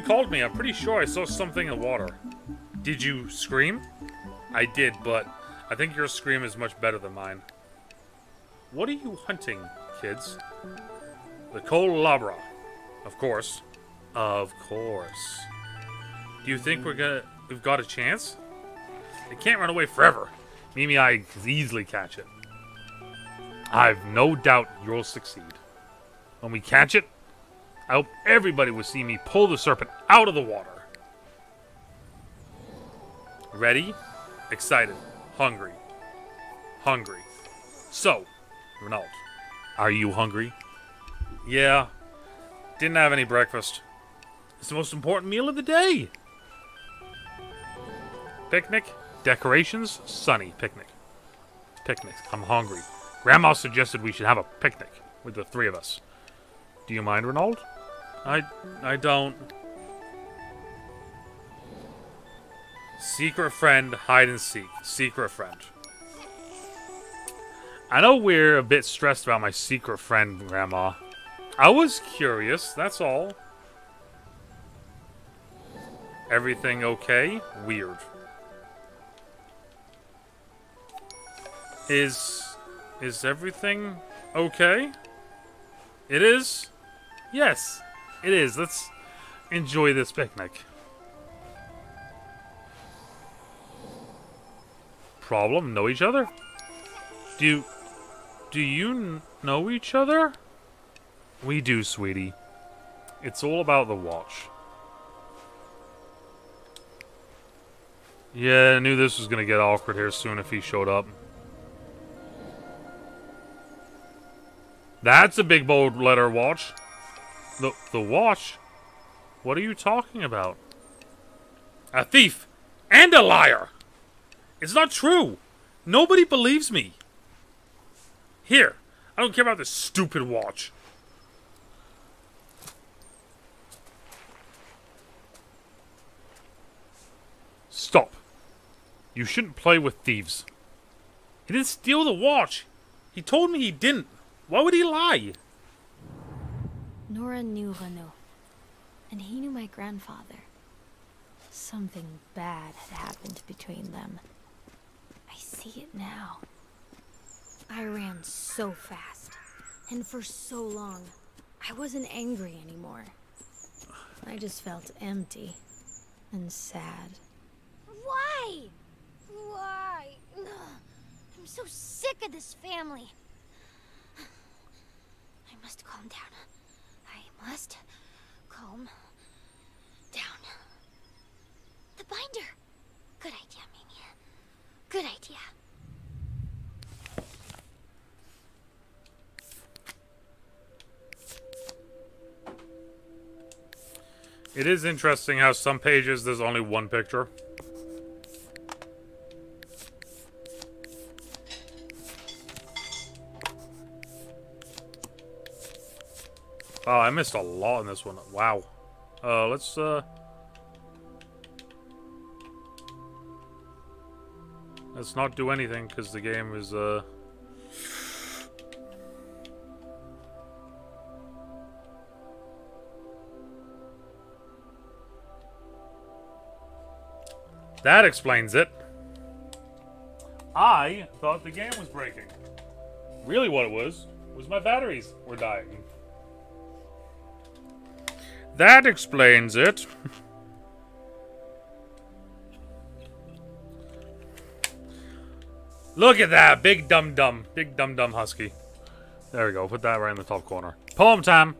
you called me. I'm pretty sure I saw something in the water. Did you scream? I did, but I think your scream is much better than mine. What are you hunting, kids? The Colabra. Of course. Of course. Do you think we're gonna we've got a chance? It can't run away forever. Mimi I can easily catch it. I've no doubt you'll succeed. When we catch it, I hope everybody will see me pull the serpent out of the water. Ready? Excited. Hungry. Hungry. So, Renaud, are you hungry? Yeah. Didn't have any breakfast. It's the most important meal of the day. Picnic, decorations, sunny picnic. Picnic. I'm hungry. Grandma suggested we should have a picnic with the three of us. Do you mind, Renaud? I I don't. Secret friend, hide and seek. Secret friend. I know we're a bit stressed about my secret friend, Grandma. I was curious, that's all. Everything okay? Weird. Is... Is everything okay? It is? Yes, it is. Let's enjoy this picnic. Problem? Know each other? Do you... Do you know each other? We do, sweetie. It's all about the watch. Yeah, I knew this was gonna get awkward here soon if he showed up. That's a big bold letter watch. The the watch? What are you talking about? A thief and a liar. It's not true. Nobody believes me. Here, I don't care about this stupid watch. Stop. You shouldn't play with thieves. He didn't steal the watch. He told me he didn't. Why would he lie? Nora knew Renaud, and he knew my grandfather. Something bad had happened between them. I see it now. I ran so fast, and for so long, I wasn't angry anymore. I just felt empty and sad. Why? Why? I'm so sick of this family. I must calm down. I must calm down. The binder. Good idea, Mimi. Good idea. It is interesting how some pages there's only one picture. Oh, I missed a lot in this one. Wow. Uh, let's, uh... Let's not do anything, because the game is, uh... That explains it. I thought the game was breaking. Really what it was, was my batteries were dying. That explains it. Look at that, big dum dum, big dum dum husky. There we go. Put that right in the top corner. Poem time.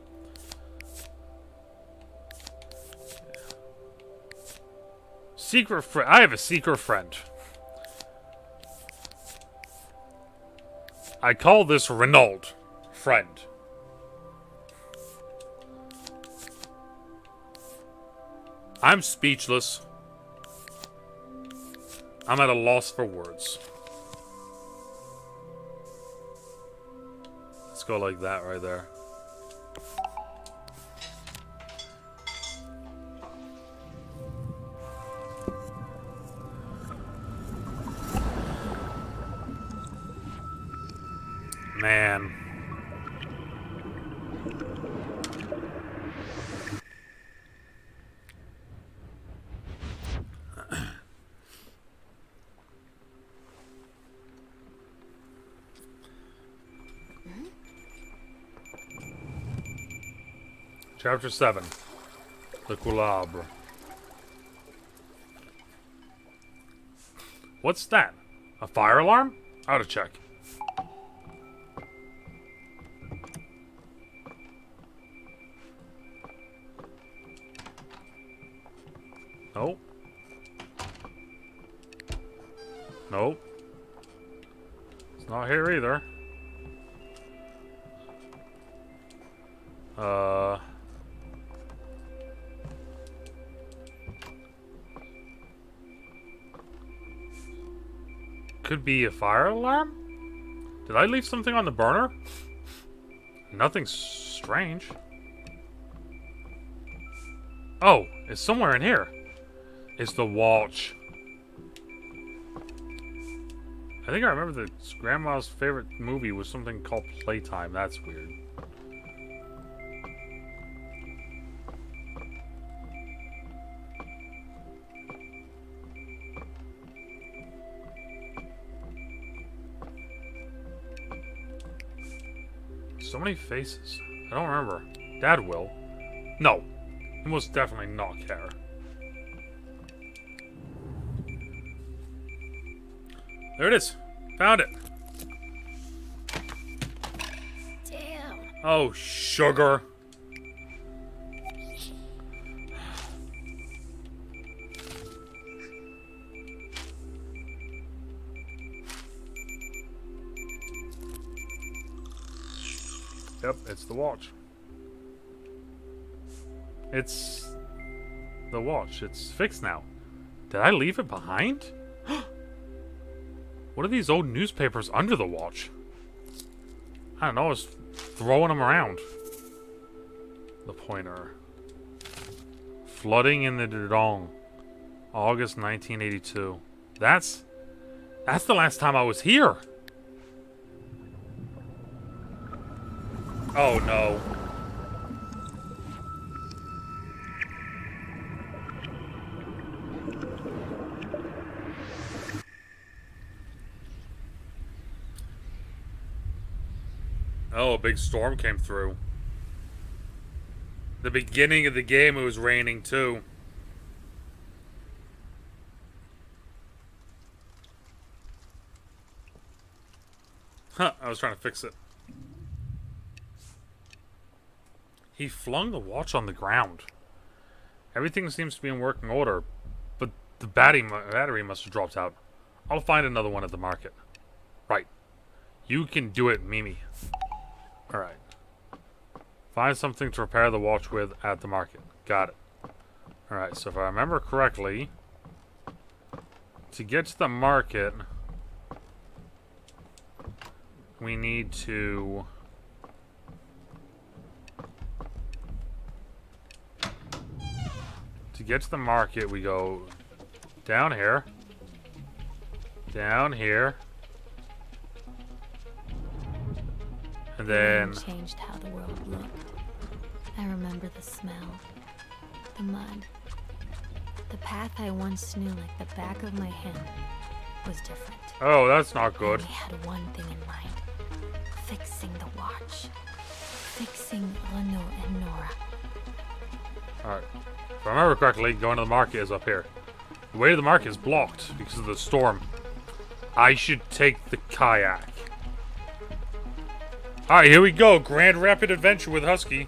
Secret friend. I have a secret friend. I call this Renaud. Friend. I'm speechless. I'm at a loss for words. Let's go like that right there. Man. Chapter 7. The Culabre. What's that? A fire alarm? Out of check. Not here either. Uh... Could be a fire alarm? Did I leave something on the burner? Nothing strange. Oh, it's somewhere in here. It's the watch. I think I remember that grandma's favorite movie was something called Playtime. That's weird. So many faces. I don't remember. Dad will. No. He most definitely not care. There it is. Found it. Damn. Oh, sugar. Yep, it's the watch. It's the watch. It's fixed now. Did I leave it behind? what are these old newspapers under the watch? I don't know, I was throwing them around. The pointer. Flooding in the Dordogne. August 1982. That's... That's the last time I was here! Oh no. Big storm came through. The beginning of the game, it was raining too. Huh, I was trying to fix it. He flung the watch on the ground. Everything seems to be in working order, but the battery, battery must have dropped out. I'll find another one at the market. Right. You can do it, Mimi. Alright. Find something to repair the watch with at the market. Got it. Alright, so if I remember correctly, to get to the market, we need to... To get to the market, we go down here, down here, and then... Changed how the world looked. I remember the smell, the mud. The path I once knew like the back of my hand was different. Oh, that's not good. only had one thing in mind. Fixing the watch. Fixing Leno and Nora. Alright. If I remember correctly, going to the market is up here. The way to the market is blocked because of the storm. I should take the kayak. Alright, here we go. Grand Rapid Adventure with Husky.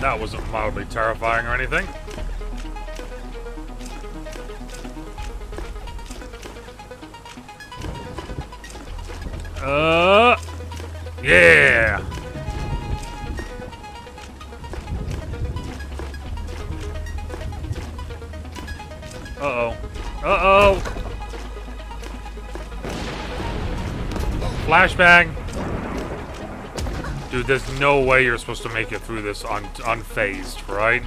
That wasn't mildly terrifying or anything. Uh, yeah. Uh-oh. Uh-oh. Flashbang. Dude, there's no way you're supposed to make it through this un unfazed, right?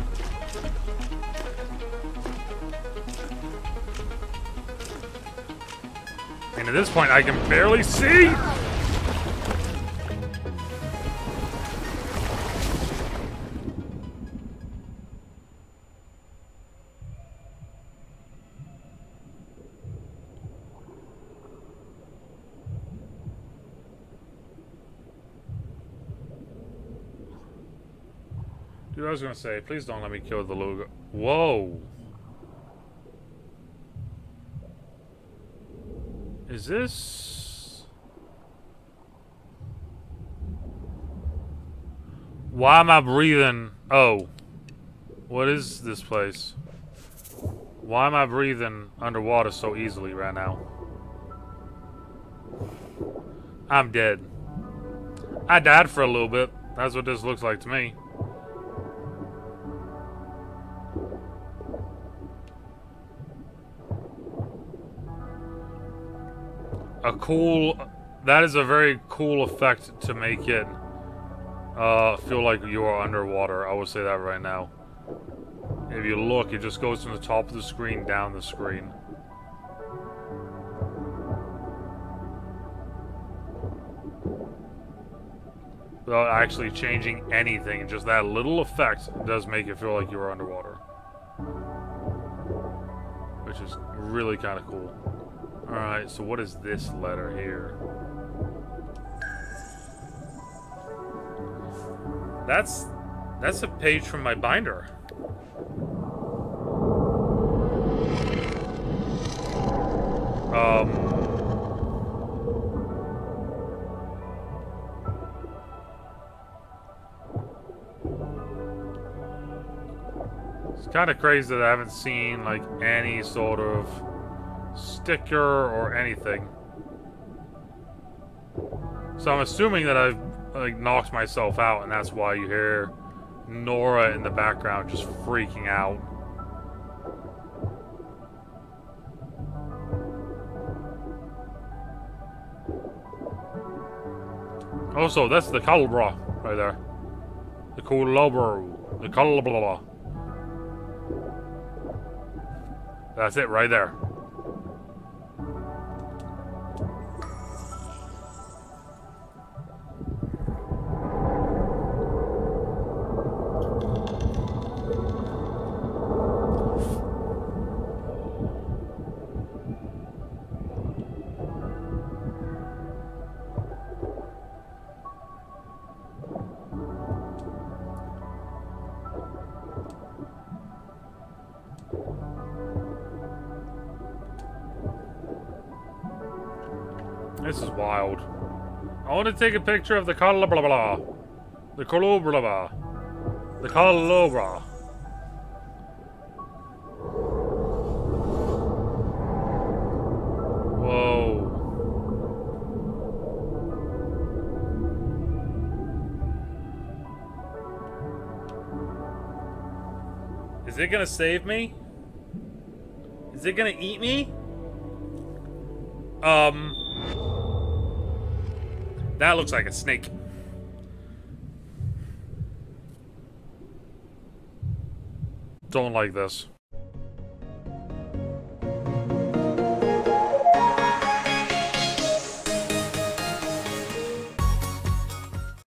And at this point, I can barely see! Dude, I was gonna say, please don't let me kill the logo. Whoa! Is this... Why am I breathing? Oh. What is this place? Why am I breathing underwater so easily right now? I'm dead. I died for a little bit. That's what this looks like to me. A cool that is a very cool effect to make it uh, feel like you are underwater. I will say that right now. If you look, it just goes from the top of the screen down the screen. Without actually changing anything, just that little effect does make it feel like you're underwater. Which is really kind of cool. Alright, so what is this letter here? That's... That's a page from my binder. Um... It's kind of crazy that I haven't seen, like, any sort of sticker or anything. So I'm assuming that I've like knocked myself out and that's why you hear Nora in the background just freaking out. Also, that's the Culebra right there. The Culebra. The Culebra. That's it right there. This is wild. I want to take a picture of the blah. The blah. The blah. Whoa. Is it gonna save me? Is it gonna eat me? Um... That looks like a snake. Don't like this.